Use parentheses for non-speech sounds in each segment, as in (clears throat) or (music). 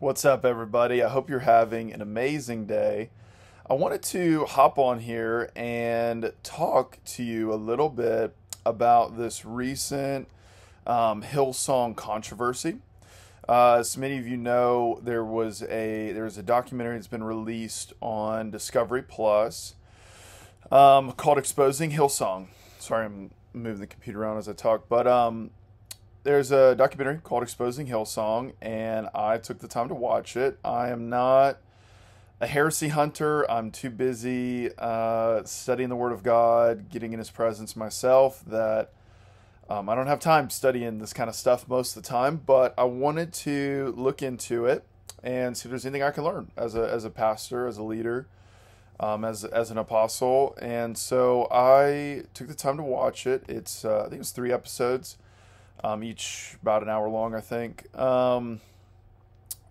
What's up, everybody? I hope you're having an amazing day. I wanted to hop on here and talk to you a little bit about this recent um, Hillsong controversy. Uh, as many of you know, there was a there was a documentary that's been released on Discovery Plus um, called "Exposing Hillsong." Sorry, I'm moving the computer around as I talk, but um, there's a documentary called Exposing Hillsong, and I took the time to watch it. I am not a heresy hunter. I'm too busy uh, studying the Word of God, getting in His presence myself, that um, I don't have time studying this kind of stuff most of the time. But I wanted to look into it and see if there's anything I can learn as a, as a pastor, as a leader. Um, as as an apostle, and so I took the time to watch it. It's uh, I think it's three episodes um, each about an hour long, I think. Um,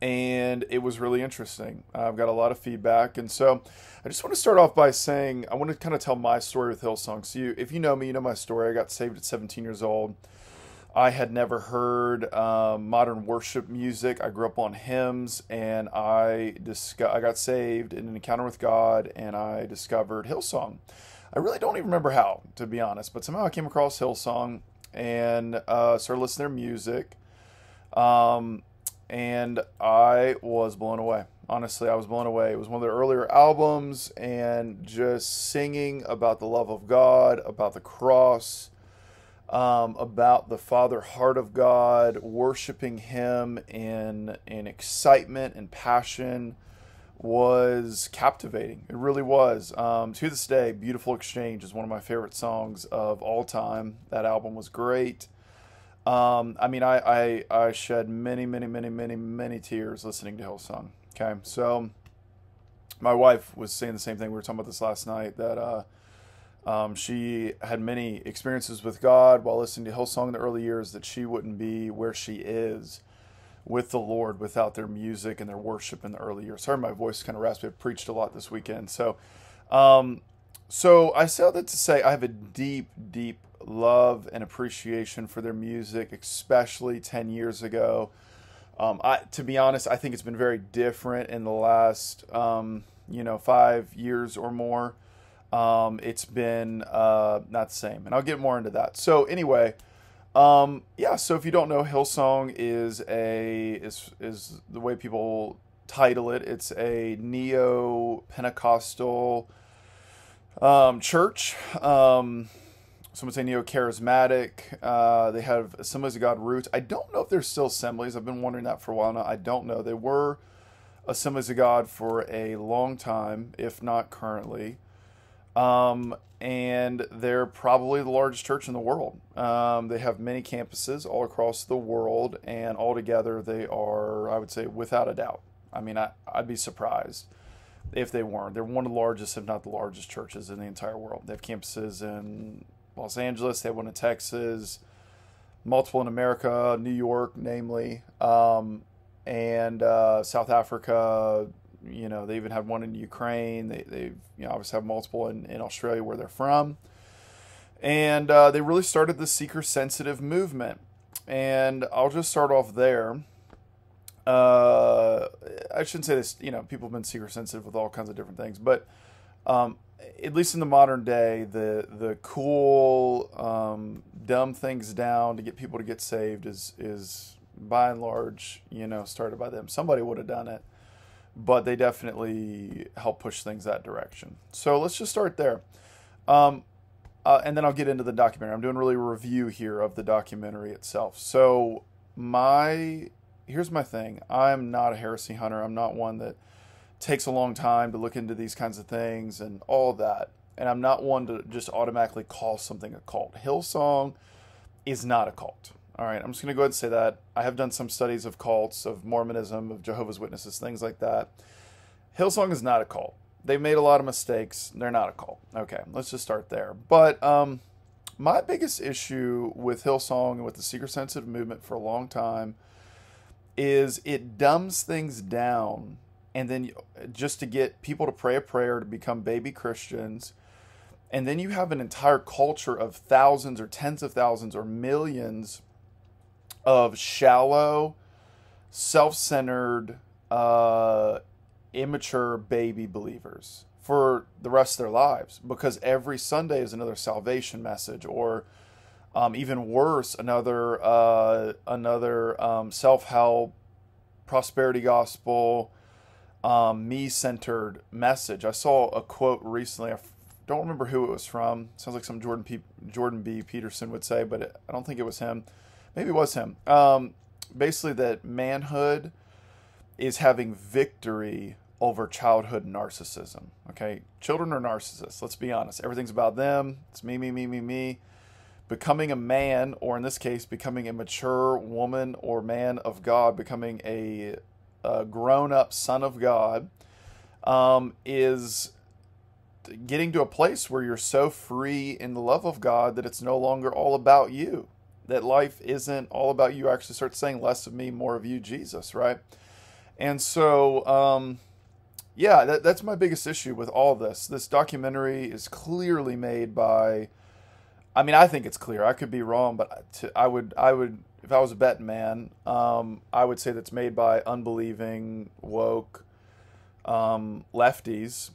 and it was really interesting. I've got a lot of feedback, and so I just want to start off by saying I want to kind of tell my story with Hillsong. So, you, if you know me, you know my story. I got saved at 17 years old. I had never heard um, modern worship music. I grew up on hymns, and I disco- I got saved in an encounter with God, and I discovered Hillsong. I really don't even remember how, to be honest, but somehow I came across Hillsong and uh, started listening to their music. Um, and I was blown away. Honestly, I was blown away. It was one of their earlier albums, and just singing about the love of God, about the cross, um, about the Father heart of God, worshiping Him in in excitement and passion was captivating. It really was. Um, to this day, Beautiful Exchange is one of my favorite songs of all time. That album was great. Um, I mean, I, I, I shed many, many, many, many, many tears listening to Hillsong. Okay, so my wife was saying the same thing. We were talking about this last night that uh, um, she had many experiences with God while listening to Hillsong in the early years that she wouldn't be where she is with the Lord without their music and their worship in the early years. Sorry, my voice kind of raspy. I preached a lot this weekend. So, um, so I say that to say I have a deep, deep love and appreciation for their music, especially 10 years ago. Um, I, to be honest, I think it's been very different in the last, um, you know, five years or more. Um, it's been uh, not the same, and I'll get more into that. So anyway, um, yeah, so if you don't know, Hillsong is a is is the way people title it. It's a neo Pentecostal um, church. Um, some would say neo charismatic. Uh, they have Assemblies of God roots. I don't know if they're still assemblies. I've been wondering that for a while now. I don't know. They were Assemblies of God for a long time, if not currently. Um, and they're probably the largest church in the world. Um, they have many campuses all across the world, and altogether they are, I would say, without a doubt. I mean, I, I'd be surprised if they weren't. They're one of the largest, if not the largest, churches in the entire world. They have campuses in Los Angeles, they have one in Texas, multiple in America, New York, namely, um, and uh, South Africa, you know, they even had one in Ukraine. They, they you know, obviously have multiple in, in Australia where they're from. And uh, they really started the seeker sensitive movement. And I'll just start off there. Uh, I shouldn't say this, you know, people have been seeker sensitive with all kinds of different things, but um, at least in the modern day, the the cool, um, dumb things down to get people to get saved is is by and large, you know, started by them. Somebody would have done it but they definitely help push things that direction. So let's just start there. Um, uh, and then I'll get into the documentary. I'm doing really a review here of the documentary itself. So my here's my thing. I'm not a heresy hunter. I'm not one that takes a long time to look into these kinds of things and all that. And I'm not one to just automatically call something a cult. Hillsong is not a cult. All right, I'm just going to go ahead and say that. I have done some studies of cults, of Mormonism, of Jehovah's Witnesses, things like that. Hillsong is not a cult. They've made a lot of mistakes. They're not a cult. Okay, let's just start there. But um, my biggest issue with Hillsong and with the seeker sensitive movement for a long time is it dumbs things down and then just to get people to pray a prayer to become baby Christians. And then you have an entire culture of thousands or tens of thousands or millions of shallow, self centered, uh, immature baby believers for the rest of their lives because every Sunday is another salvation message or um, even worse another uh, another um, self help prosperity gospel um, me centered message. I saw a quote recently. I don't remember who it was from. Sounds like some Jordan P- Jordan B. Peterson would say, but it, I don't think it was him. Maybe it was him. Um, basically, that manhood is having victory over childhood narcissism. Okay, children are narcissists. Let's be honest. Everything's about them. It's me, me, me, me, me. Becoming a man, or in this case, becoming a mature woman or man of God, becoming a, a grown up son of God, um, is getting to a place where you're so free in the love of God that it's no longer all about you. That life isn't all about you. Actually, start saying less of me, more of you, Jesus, right? And so, um, yeah, that, that's my biggest issue with all this. This documentary is clearly made by. I mean, I think it's clear. I could be wrong, but to, I would, I would, if I was a betting man, um, I would say that's made by unbelieving woke um, lefties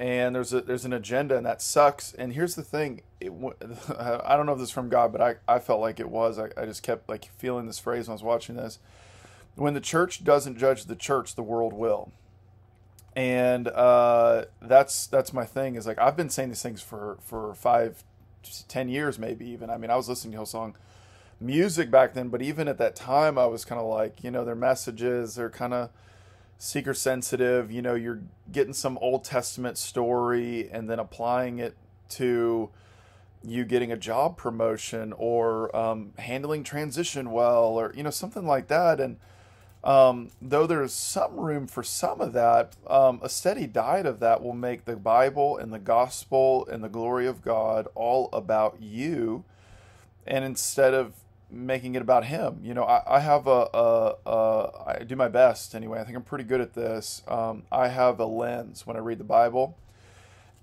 and there's a there's an agenda and that sucks. And here's the thing it, (laughs) i don't know if this is from god but i, I felt like it was. I, I just kept like feeling this phrase when i was watching this. When the church doesn't judge the church the world will. And uh, that's that's my thing is like i've been saying these things for for five ten years maybe even. I mean i was listening to Hillsong music back then but even at that time i was kind of like you know their messages they're kind of seeker sensitive. You know, you're getting some Old Testament story and then applying it to you getting a job promotion or um, handling transition well or you know something like that and um, though there's some room for some of that um, a steady diet of that will make the bible and the gospel and the glory of god all about you and instead of making it about him. You know, I, I have a, a, a, I do my best anyway. I think I'm pretty good at this. Um, I have a lens when I read the Bible,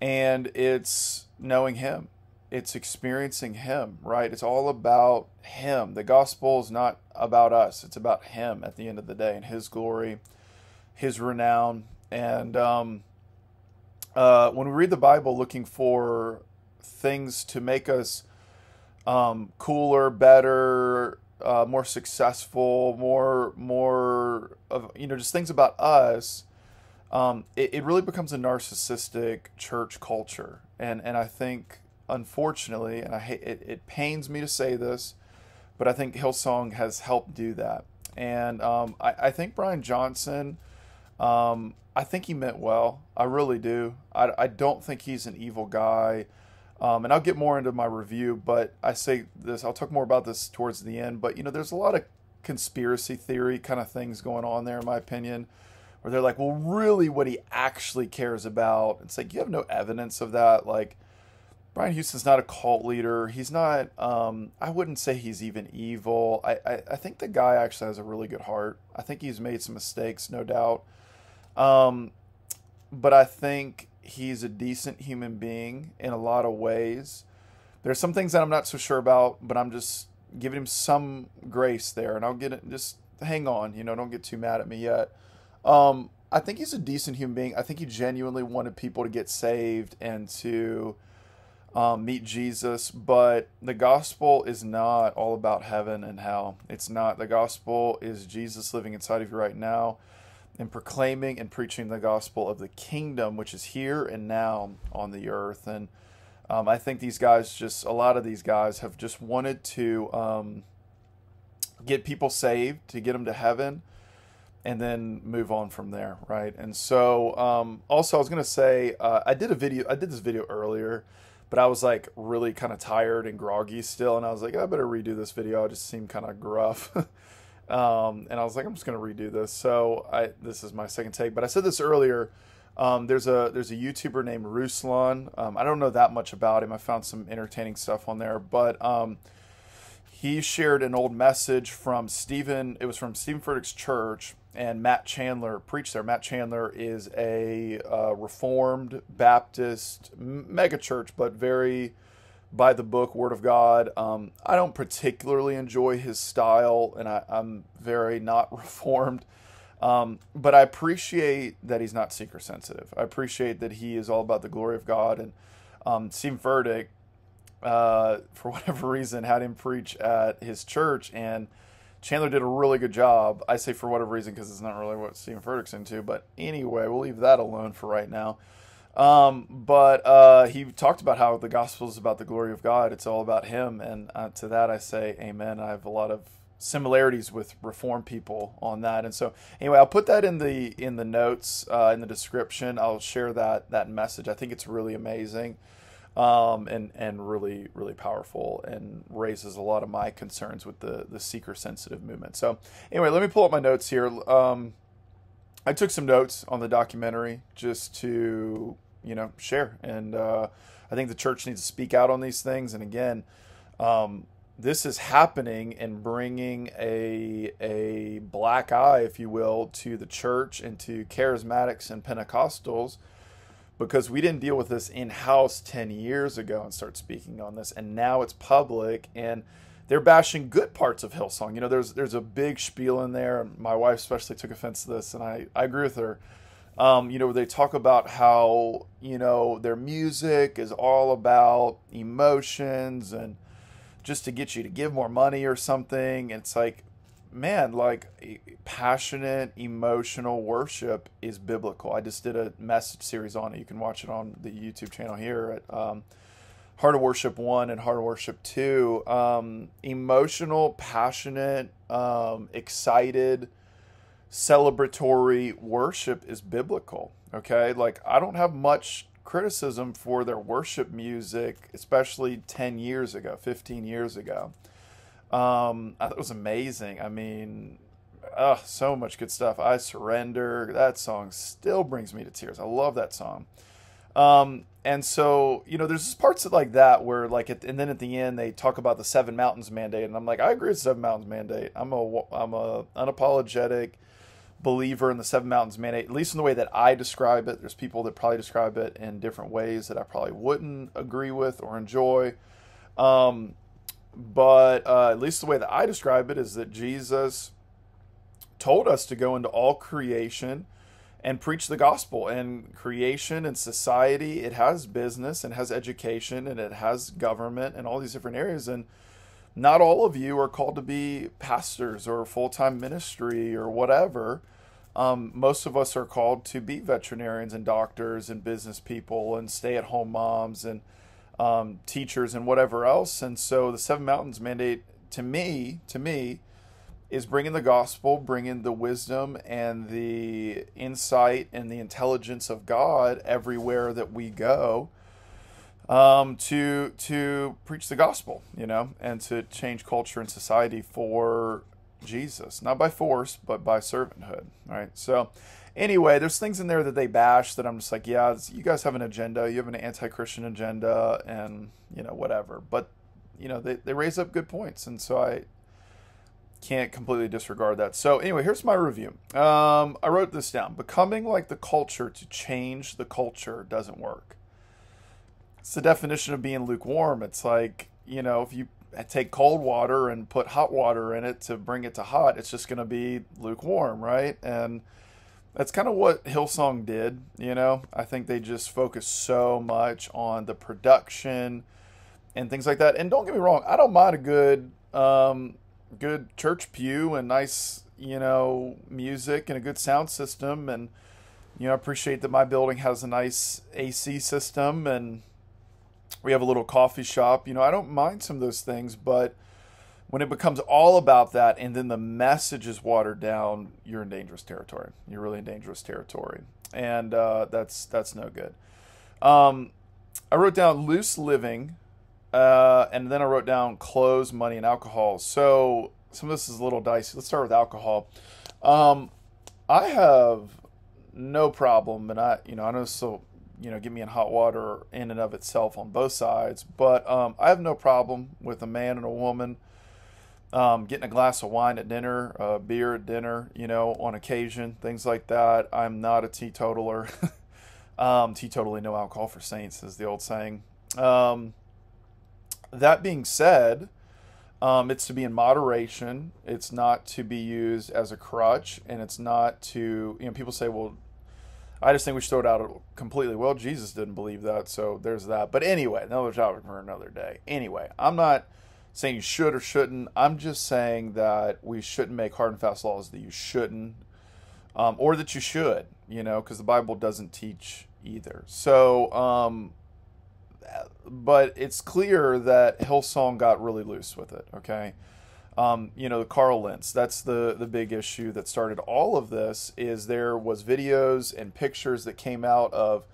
and it's knowing him. It's experiencing him, right? It's all about him. The gospel is not about us. It's about him at the end of the day and his glory, his renown. And um, uh, when we read the Bible looking for things to make us um, cooler, better, uh, more successful, more more of you know just things about us. Um, it, it really becomes a narcissistic church culture, and and I think unfortunately, and I hate it, it pains me to say this, but I think Hillsong has helped do that, and um, I, I think Brian Johnson. Um, I think he meant well. I really do. I, I don't think he's an evil guy. Um, and I'll get more into my review, but I say this, I'll talk more about this towards the end. But, you know, there's a lot of conspiracy theory kind of things going on there, in my opinion, where they're like, well, really what he actually cares about. It's like, you have no evidence of that. Like, Brian Houston's not a cult leader. He's not, um, I wouldn't say he's even evil. I, I, I, think the guy actually has a really good heart. I think he's made some mistakes, no doubt. Um, but I think he's a decent human being in a lot of ways. There's some things that I'm not so sure about, but I'm just giving him some grace there, and I'll get it. Just hang on, you know, don't get too mad at me yet. Um, I think he's a decent human being. I think he genuinely wanted people to get saved and to um, meet Jesus, but the gospel is not all about heaven and hell. It's not. The gospel is Jesus living inside of you right now and proclaiming and preaching the gospel of the kingdom, which is here and now on the earth. And um, I think these guys, just a lot of these guys, have just wanted to um, get people saved, to get them to heaven, and then move on from there, right? And so, um, also, I was gonna say, uh, I did a video, I did this video earlier, but I was like really kind of tired and groggy still, and I was like, I better redo this video. I just seemed kind of gruff. (laughs) Um, and I was like, I'm just going to redo this. So I, this is my second take. But I said this earlier. Um, there's a there's a YouTuber named Ruslan. Um, I don't know that much about him. I found some entertaining stuff on there, but um, he shared an old message from Stephen. It was from Stephen Furtick's church, and Matt Chandler preached there. Matt Chandler is a uh, Reformed Baptist mega church, but very by the book Word of God. Um, I don't particularly enjoy his style, and I, am very not (laughs) reformed. Um, but I appreciate that he's not seeker sensitive. I appreciate that he is all about the glory of God. And um, Steve Furtick, uh, for (laughs) whatever reason, had him preach at his church, and Chandler did a really good job. I say for whatever reason because it's not really what Stephen Furtick's into. But anyway, we'll leave that alone for right now. Um, but uh, he talked about how the gospel is about the glory of God. It's all about Him, and uh, to that I say Amen. I have a lot of similarities with Reformed people on that, and so anyway, I'll put that in the in the notes uh, in the description. I'll share that that message. I think it's really amazing, um, and and really really powerful, and raises a lot of my concerns with the the seeker sensitive movement. So anyway, let me pull up my notes here. Um, I took some notes on the documentary just to you know share. And uh, I think the church needs to speak out on these things. And again, um, this is happening and bringing a a black eye, if you will, to the church and to charismatics and Pentecostals because we didn't deal with this in house 10 years ago and start speaking on this and now it's public and they're bashing good parts of Hillsong. You know, there's there's a big spiel in there and my wife especially took offense to this and I, I agree with her um, you know, they talk about how, you know, their music is all about emotions and just to get you to give more money or something. It's like, man, like passionate, emotional worship is biblical. I just did a message series on it. You can watch it on the YouTube channel here at um, Heart of Worship 1 and Heart of Worship 2. Um, emotional, passionate, um, excited, celebratory worship is biblical. Okay, like I don't have much criticism for their worship music, especially 10 years ago, 15 years ago. Um, I thought it was amazing. I mean, oh, so much good stuff. I surrender. That song still brings me to tears. I love that song. Um, and so, you know, there's parts like that where like, at, and then at the end they talk about the seven mountains mandate, and I'm like, I agree with seven mountains mandate. I'm a, I'm a unapologetic believer in the Seven Mountains Mandate, at least in the way that I describe it. There's people that probably describe it in different ways that I probably wouldn't agree with or enjoy. Um, but uh, at least the way that I describe it is that Jesus told us to go into all creation and preach the gospel. And creation and society, it has business and has education and it has government and all these different areas. And not all of you are called to be pastors or full time ministry or whatever. Um, most of us are called to be veterinarians and doctors and business people and stay at home moms and um, teachers and whatever else. And so the Seven Mountains mandate to me, to me, is bringing the gospel, bringing the wisdom and the insight and the intelligence of God everywhere that we go um, to to preach the gospel, you know, and to change culture and society for Jesus, not by force, but by servanthood. Right. So, anyway, there's things in there that they bash that I'm just like, yeah, you guys have an agenda, you have an anti-Christian agenda, and you know whatever. But you know they they raise up good points, and so I can't completely disregard that. So anyway, here's my review. Um, I wrote this down. Becoming like the culture to change the culture doesn't work it's the definition of being lukewarm. It's like, you know, if you take cold water and put hot water in it to bring it to hot, it's just going to be lukewarm, right? And that's kind of what Hillsong did, you know. I think they just focused so much on the production and things like that. And don't get me wrong, I don't mind a good um, good church pew and nice, you know, music and a good sound system and you know, I appreciate that my building has a nice AC system and we have a little coffee shop. You know, I don't mind some of those things, but when it becomes all about that and then the message is watered down, you're in dangerous territory. You're really in dangerous territory, and uh, that's that's no good. Um, I wrote down loose living, uh, and then I wrote down clothes, money, and alcohol. So some of this is a little dicey. Let's start with alcohol. Um, I have no problem, and I, you know, I know so you know, get me in hot water in and of itself on both sides. But um, I have no problem with a man and a woman um, getting a glass of wine at dinner, uh, beer at dinner, you know, on occasion, things like that. I'm not a teetotaler. (laughs) um, teetotally no alcohol for saints is the old saying. Um, that being said, Um, it's to be in moderation. It's not to be used as a crutch, and it's not to you know people say, well, I just think we should throw it out completely. Well, Jesus didn't believe that, so there's that. But anyway, another topic for another day. Anyway, I'm not saying you should or shouldn't. I'm just saying that we shouldn't make hard and fast laws that you shouldn't, um, or that you should. You know, because the Bible doesn't teach either. So, um, but it's clear that Hillsong got really loose with it. Okay. Um, you know, the Carl Lentz. That's the the big issue that started all of this. Is there was videos and pictures that came out of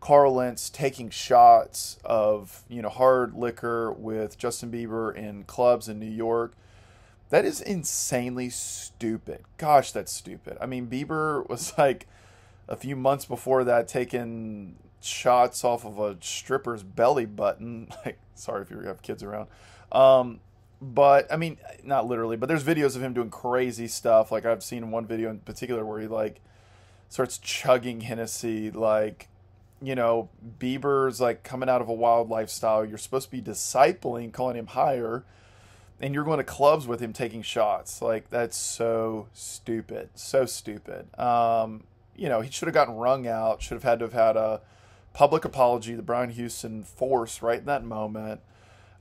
Carl Lentz taking shots of you know hard liquor with Justin Bieber in clubs in New York. That is insanely stupid. Gosh, that's stupid. I mean, Bieber was (laughs) like a few months before that taking shots off of a stripper's belly button. (laughs) Like, sorry if you have kids around. Um, but I mean, not literally, but there's videos of him doing crazy stuff. Like I've seen one video in particular where he like starts chugging Hennessy, like you know, Bieber's like coming out of a wild lifestyle. You're supposed to be discipling, calling him higher, and you're going to clubs with him taking shots. Like that's so stupid, so stupid. Um, you know, he should have gotten wrung out. Should have had to have had a public apology The Brian Houston force right in that moment.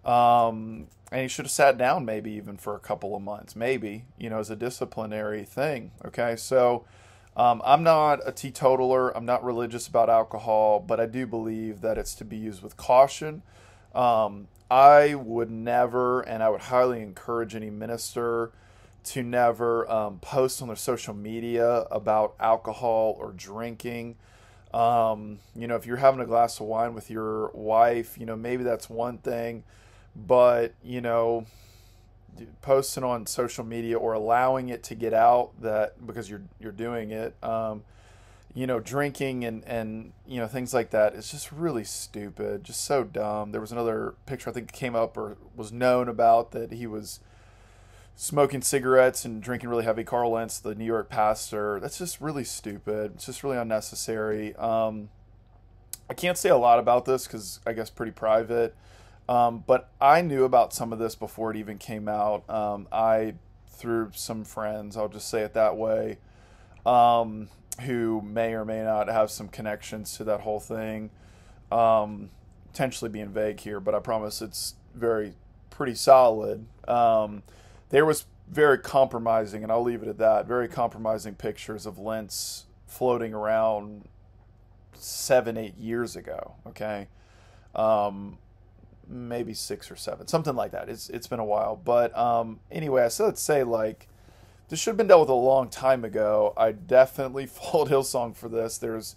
Um, and he should have sat down maybe even for a couple of months, maybe, you know, as a disciplinary thing. Okay. So um, I'm not a teetotaler. I'm not religious about alcohol, but I do believe that it's to be used with caution. Um, I would never, and I would highly encourage any minister to never um, post on their social media about alcohol or drinking. Um, you know, if you're having a glass of wine with your wife, you know, maybe that's one thing but you know posting on social media or allowing it to get out that because you're you're doing it um, you know drinking and and you know things like that is just really stupid just so dumb. There was another picture i think came up or was known about that he was smoking cigarettes and drinking really heavy carl lentz the new york pastor. That's just really stupid. It's just really unnecessary. Um, i can't say a lot about this because i guess pretty private um, but I knew about some of this before it even came out. Um, I, through some friends, I'll just say it that way, um, who may or may not have some connections to that whole thing. Um, potentially being vague here, but I promise it's very pretty solid. Um, there was very compromising, and I'll leave it at that. Very compromising pictures of Lentz floating around seven, eight years ago. Okay. Um, maybe six or seven, something like that. It's it's been a while, but um, anyway, I said say like this should have been dealt with a long time ago. I definitely (laughs) fault Hillsong for this. There's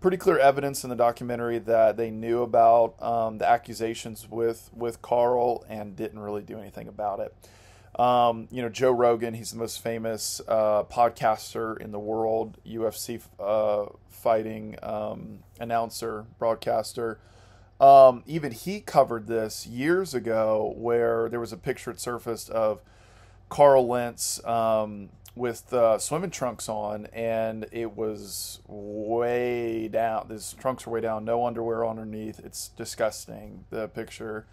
pretty clear evidence in the documentary that they knew about um, the accusations with with Carl and didn't really do anything about it. Um, you know, Joe Rogan, he's the most famous uh, podcaster in the world, UFC uh, fighting um, announcer, broadcaster. Um, even he covered this years ago, where there was a picture that surfaced of Carl Lentz um, with uh, swimming trunks on, and it was way down. His trunks were way down, no underwear underneath. It's disgusting. The picture.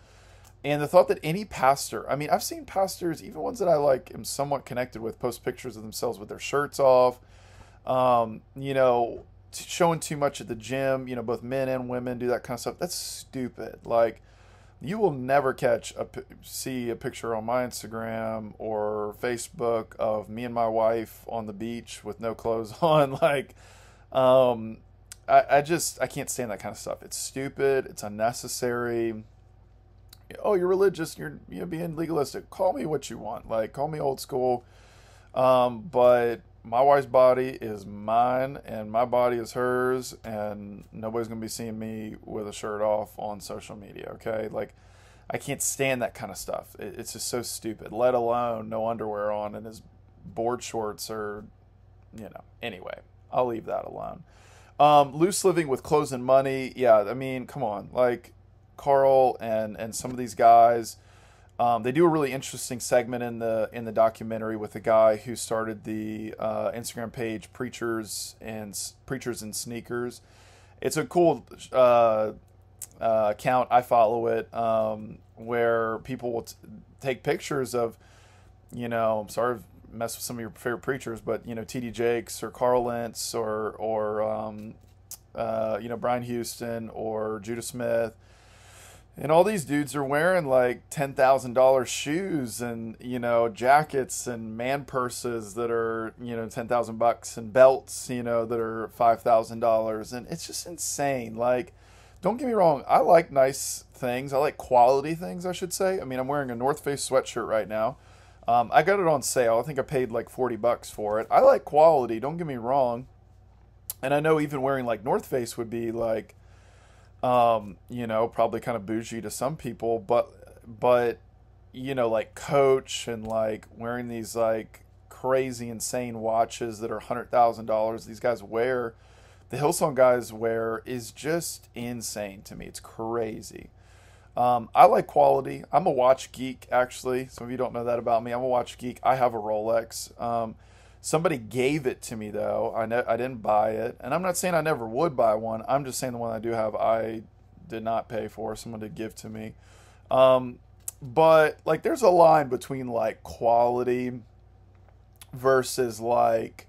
And the thought that any pastor, I mean, I've seen pastors, even ones that I like am somewhat connected with, post pictures of themselves with their shirts off. Um, you know, showing too much at the gym. You know, both men and women do that kind of stuff. That's stupid. Like, you will never catch a see a picture on my Instagram or Facebook of me and my wife on the beach with no clothes (laughs) on. Like, um, I, I just I can't stand that kind of stuff. It's stupid. It's unnecessary. Oh, you're religious. You're you know being legalistic. Call me what you want. Like, call me old school. Um, but my wife's body is mine and my body is hers and nobody's going to be seeing me with a shirt off on social media okay? Like i can't stand that kind of stuff. It, it's just so stupid let alone no underwear on and his board shorts or you know anyway i'll leave that alone. Um, loose living with clothes and money yeah i mean come on like carl and and some of these guys um, they do a really interesting segment in the in the documentary with a guy who started the uh, Instagram page Preachers and Preachers and Sneakers. It's a cool uh, uh, account. I follow it um, where people will t- take pictures of, you know, I'm sorry to mess with some of your favorite preachers, but you know, T.D. Jakes or Carl Lentz or or um, uh, you know Brian Houston or Judah Smith and all these dudes are wearing like ten thousand dollars shoes and you know jackets and man purses that are you know ten thousand bucks and belts you know that are five thousand dollars and it's just insane. Like, don't get me wrong, I like nice things. I like quality things, I should say. I mean, I'm wearing a North Face sweatshirt right now. Um, I got it on sale. I think I paid like forty bucks for it. I like quality. Don't get me wrong. And I know even wearing like North Face would be like um, you know, probably kind of bougie to some people, but but you know, like Coach and like wearing these like crazy insane watches that are hundred thousand dollars. These guys wear, the Hillsong guys wear is just insane to me. It's crazy. Um, I like quality. I'm a watch geek, actually. Some of you don't know that about me. I'm a watch geek. I have a Rolex. Um, Somebody gave it to me though. I ne- I didn't buy it, and I'm not saying I never would buy one. I'm just saying the one I do have, I did not pay for. Someone did give to me. Um, but like, there's a line between like quality versus like,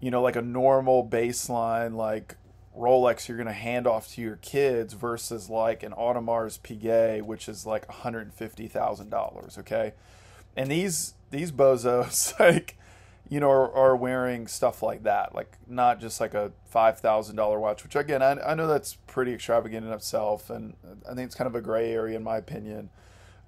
you know, like a normal baseline like Rolex you're gonna hand off to your kids versus like an Audemars Piguet, which is like hundred fifty thousand dollars. Okay, and these these bozos (laughs) like you know, are, are, wearing stuff like that, like not just like a five thousand dollar watch. Which again, I, I know that's pretty extravagant in itself, and I think it's kind of a gray area in my opinion.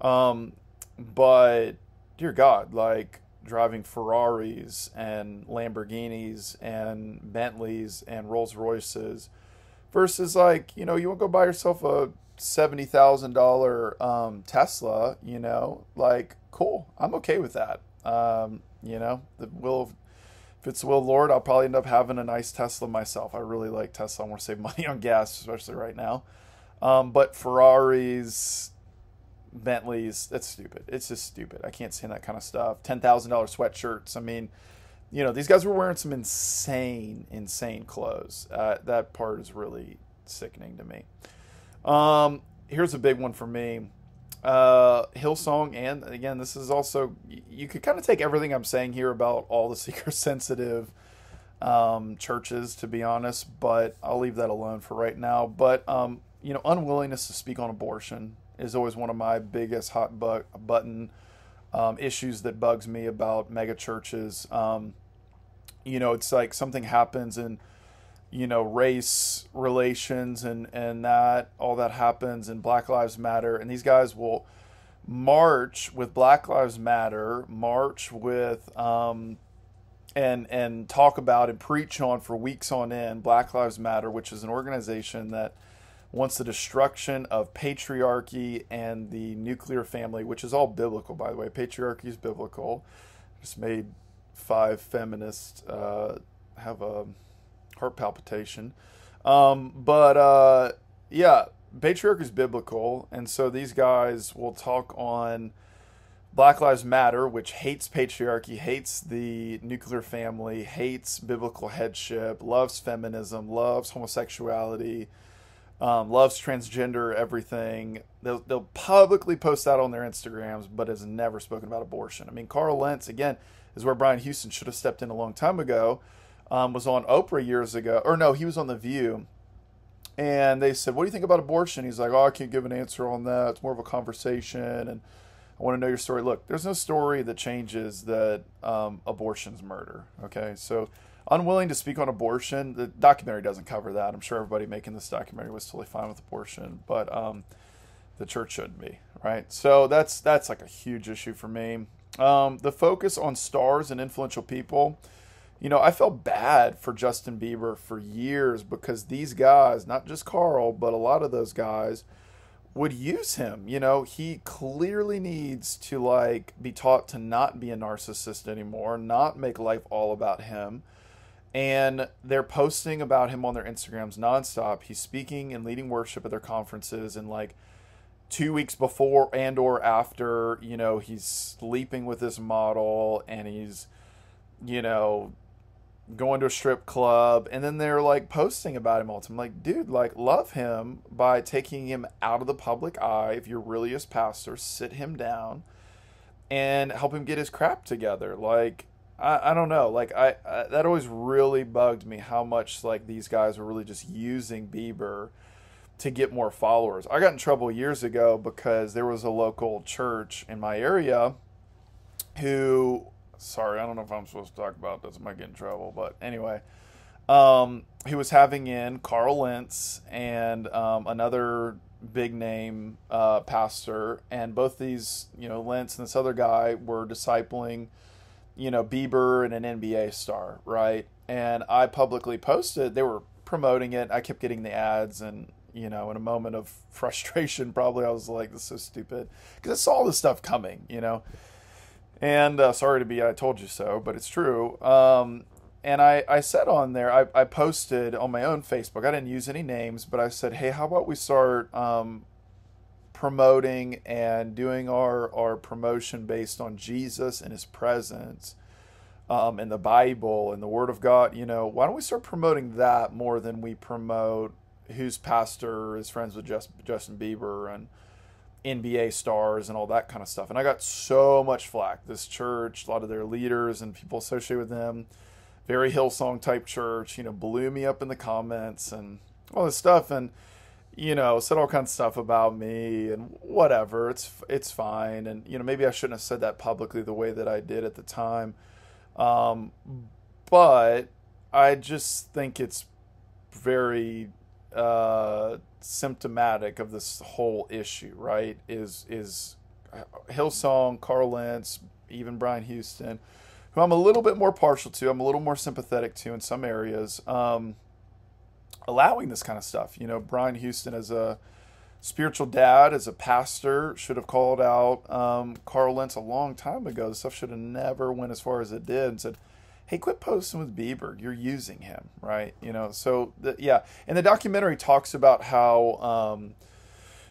Um, but dear God, like driving Ferraris and Lamborghinis and Bentleys and Rolls Royces versus like you know you want to go buy yourself a seventy thousand dollar um, Tesla, you know, like cool, I'm okay with that. Um, you know, the will of, if it's the will Lord, I'll probably end up having a nice Tesla myself. I really like Tesla. I want to save (laughs) money on gas, especially right now. Um, but Ferraris, Bentleys, that's stupid. It's just stupid. I can't stand that kind of stuff. Ten thousand dollar sweatshirts. I mean, you know, these guys were wearing some insane, insane clothes. Uh, that part is really sickening to me. Um, here's a big one for me uh, Hillsong, and again, this is also you could kind of take everything I'm saying here about all the (laughs) seeker sensitive um, churches, to be honest, but I'll leave that alone for right now. But um, you know, unwillingness to speak on abortion is always one of my biggest hot bu- button um, issues that bugs me about mega churches. Um, you know, it's like something happens and you know race relations and and that all that happens and black lives matter. And these guys will march with black lives matter march with um and and talk about and preach on for weeks on end black lives matter which is an organization that wants the destruction of patriarchy and the nuclear family which is all biblical by the way. Patriarchy is biblical. Just made five feminists uh, have a heart palpitation. Um, but uh, yeah, patriarchy is biblical, and so these guys will talk on Black Lives Matter, which hates patriarchy, hates the nuclear family, hates biblical headship, loves feminism, loves homosexuality, um, loves transgender everything. They'll, they'll publicly post that on their Instagrams, but has never spoken about abortion. I mean, Carl Lentz, again, is where Brian Houston should have stepped in a long time ago um, was on Oprah years ago, or no, he was on The View, and they said, "What do you think about abortion?" He's like, "Oh, I can't give an answer on that. It's more of a conversation, and I want to know your story." Look, there's no story that changes that um, abortion's murder. Okay, so unwilling to speak on abortion. The documentary doesn't cover that. I'm sure everybody making this documentary was totally fine with abortion, but um, the church shouldn't be, right? So that's that's like a huge issue for me. Um, the focus on stars and influential people you know, I felt bad for Justin Bieber for years because these guys, not just Carl, but a lot of those guys would use him. You know, he clearly needs to like be taught to not be a narcissist anymore, not make life all about him. And they're posting about him on their Instagrams nonstop. He's speaking and leading worship at their conferences and like two weeks before and or after, you know, he's sleeping with this model and he's, you know, going to a strip club, and then they're like posting about him all the time. like, dude, like love him by taking him out of the public eye. If you're really his pastor, sit him down and help him get his crap together. Like, I, I don't know. Like, I, I that always really bugged me how much like these guys were really just using Bieber to get more followers. I got in trouble years ago because there was a local church in my area who sorry, I don't know if I'm supposed to talk about this. I might get in trouble, but anyway, um, he was having in Carl Lentz and um, another big name uh, pastor, and both these, you know, Lentz and this other guy were discipling, you know, Bieber and an NBA star, right? And I publicly posted they were promoting it. I kept getting the ads, and you know, in a moment of (laughs) frustration, probably I was like, "This is stupid," because I saw this stuff coming, you know. And uh, sorry to be, I told you so, but it's true. Um, and I, I said on there, I, I posted on my own Facebook, I didn't use any names, but I said, hey, how about we start um, promoting and doing our, our promotion based on Jesus and his presence um, and the Bible and the Word of God? You know, why don't we start promoting that more than we promote whose pastor is friends with Just, Justin Bieber and NBA stars and all that kind of stuff. And I got so much flack. This church, a lot of their leaders and people associated with them, very Hillsong type church, you know, blew me up in the comments and all this stuff. And, you know, said all kinds of stuff about me and whatever. It's it's fine. And, you know, maybe I shouldn't have said that publicly the way that I did at the time. Um, but I just think it's very uh, symptomatic of this whole issue, right? Is is Hillsong, Carl Lentz, even Brian Houston, who I'm a little bit more partial to, I'm a little more sympathetic to in some areas, um, allowing this kind of stuff. You know, Brian Houston as a spiritual dad, as a pastor, should have called out um, Carl Lentz a long time ago. The stuff should have never went as far as it did and said, hey, quit posting with Bieber. You're using him, right? You know, so the, yeah. And the documentary talks about how um,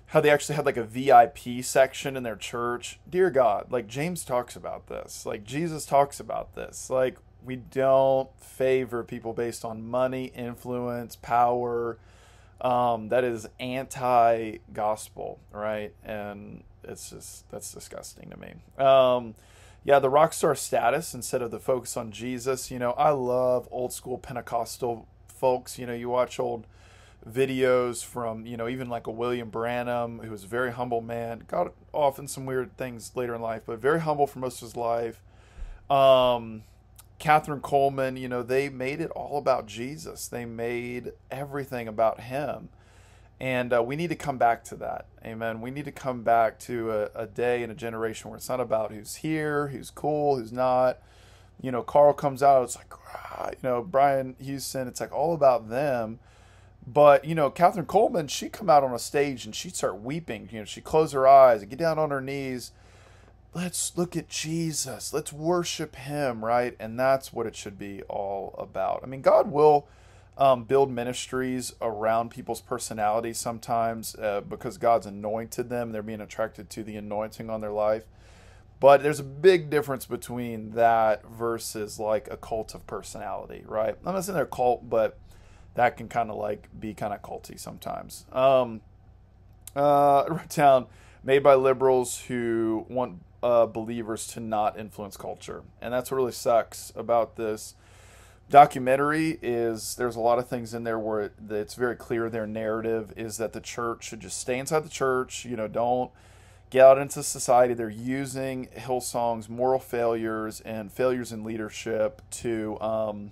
how they actually had like a VIP section in their church. Dear God, like James talks about this, like Jesus talks about this, like we don't favor people based on money, influence, power. Um, that is anti-gospel, right? And it's just that's disgusting to me. Um, yeah, the rock star status instead of the focus on Jesus. You know, I love old school Pentecostal folks. You know, you watch old videos from, you know, even like a William Branham, who was a very humble man, got off in some weird things later in life, but very humble for most of his life. Um, Kathryn Kuhlman, you know, they made it all about Jesus. They made everything about him. And uh, we need to come back to that. Amen. We need to come back to a, a day and a generation where it's not about who's here, who's cool, who's not. You know, Carl comes out, it's like, ah, you know, Brian Houston, it's like all about them. But, you know, Kathryn Kuhlman, she'd come out on a stage and she'd start weeping. You know, she'd close her eyes and get down on her knees. Let's look at Jesus. Let's worship him, right? And that's what it should be all about. I mean, God will um, build ministries around people's personalities sometimes uh, because God's anointed them. They're being attracted to the anointing on their life. But there's a big difference between that versus like a cult of personality, right? I'm not saying they're a cult, but that can kind of like be kind of culty sometimes. Um, uh, (laughs) I wrote down made by liberals who want uh, believers to not influence culture, and that's what really sucks about this documentary is there's a lot of things in there where it, it's very clear their narrative is that the church should just stay inside the church you know don't get out into society. They're using hillsong's moral failures and failures in leadership to um,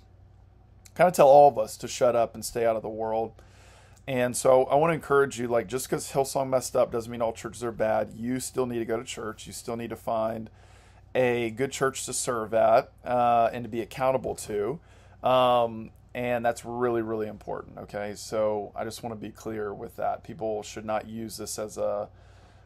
kind of tell all of us to shut up and stay out of the world. And so i want to encourage you like just because hillsong messed up doesn't mean all churches are bad. You still need to go to church. You still need to find a good church to serve at uh, and to be accountable to um, and that's really, really important. Okay. So I just want to be clear with that. People should not use this as a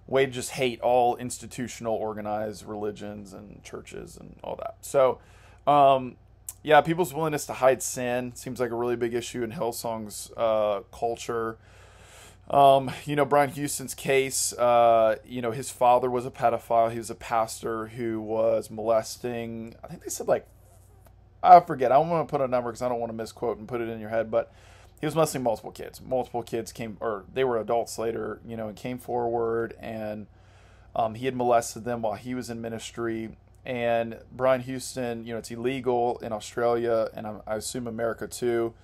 way to just hate all institutional organized religions and churches and all that. So, um, yeah, people's willingness to hide sin seems like a really big issue in Hillsong's uh, culture. Um, you know, Brian Houston's case, uh, you know, his father was a pedophile. He was a pastor who was molesting, I think they said like I forget. I want to put a number because I don't want to misquote and put it in your head, but he was molesting multiple kids. Multiple kids came, or they were adults later, you know, and came forward, and um, he had molested them while he was in ministry. And Brian Houston, you know, it's illegal in Australia and I, I assume America too.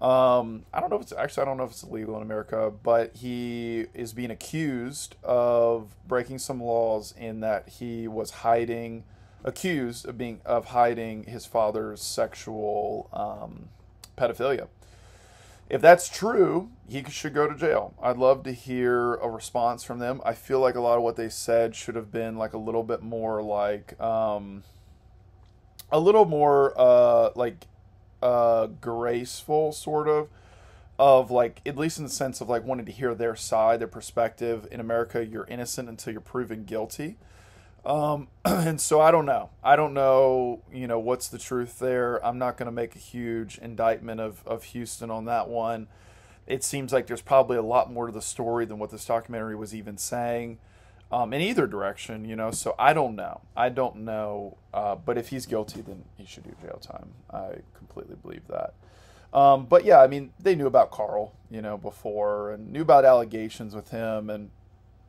Um, I don't know if it's actually I don't know if it's illegal in America, but he is being accused of breaking some laws in that he was hiding, accused of being of hiding his father's sexual um, pedophilia. If that's true, he should go to jail. I'd love to hear a response from them. I feel like a lot of what they said should have been like a little bit more like um, a little more uh, like uh, graceful, sort of, of like at least in the sense of like wanting to hear their side, their perspective. In America, you're innocent until you're proven guilty. Um, (clears throat) and so I don't know. I don't know, you know, what's the truth there. I'm not going to make a huge indictment of, of Houston on that one. It seems like there's probably a lot more to the story than what this documentary was even saying um, in either direction, you know. So I don't know. I don't know. Uh, but if he's guilty, then he should do jail time. I completely believe that. Um, but yeah, I mean, they knew about Carl, you know, before and knew about allegations with him and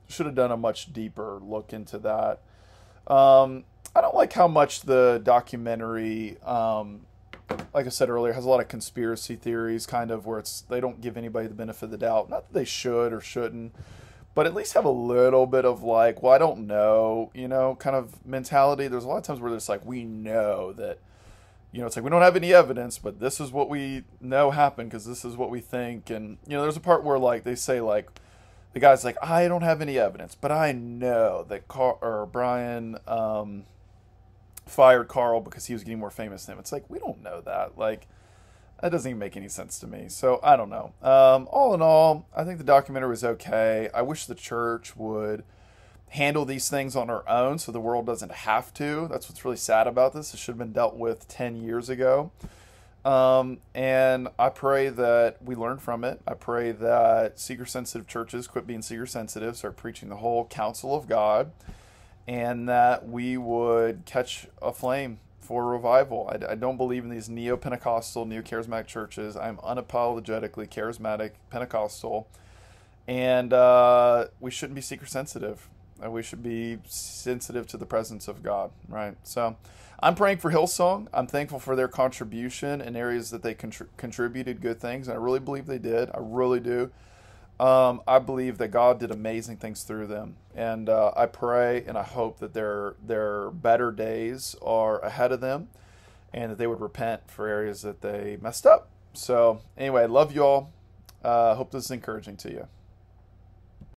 should have done a much deeper look into that. Um, I don't like how much the documentary, um, like I said earlier, has a lot of conspiracy theories, kind of where it's they don't give anybody the benefit of the doubt. Not that they should or shouldn't, but at least have a little bit of like, well, I don't know, you know, kind of mentality. There's a lot of times where it's like we know that, you know, it's like we don't have any evidence, but this is what we know happened because this is what we think. And you know, there's a part where like they say like the guy's like, I don't have any evidence, but I know that Car- or Brian um, fired Carl because he was getting more famous than him. It's like we don't know that. Like that doesn't even make any sense to me. So I don't know. Um, all in all, I think the documentary was okay. I wish the church would handle these things on our own so the world doesn't have to. That's what's really sad about this. It should have been dealt with 10 years ago. Um, and I pray that we learn from it. I pray that seeker sensitive churches quit being seeker sensitive, start preaching the whole counsel of God, and that we would catch a flame for revival. I, I don't believe in these neo Pentecostal, neo charismatic churches. I'm unapologetically charismatic Pentecostal. And uh, we shouldn't be seeker sensitive. We should be sensitive to the presence of God, right? So, I'm praying for Hillsong. I'm thankful for their contribution in areas that they contr- contributed good things, and I really believe they did. I really do. Um, I believe that God did amazing things through them, and uh, I pray and I hope that their their better days are ahead of them, and that they would repent for areas that they messed up. So anyway, I love you all. Uh, hope this is encouraging to you.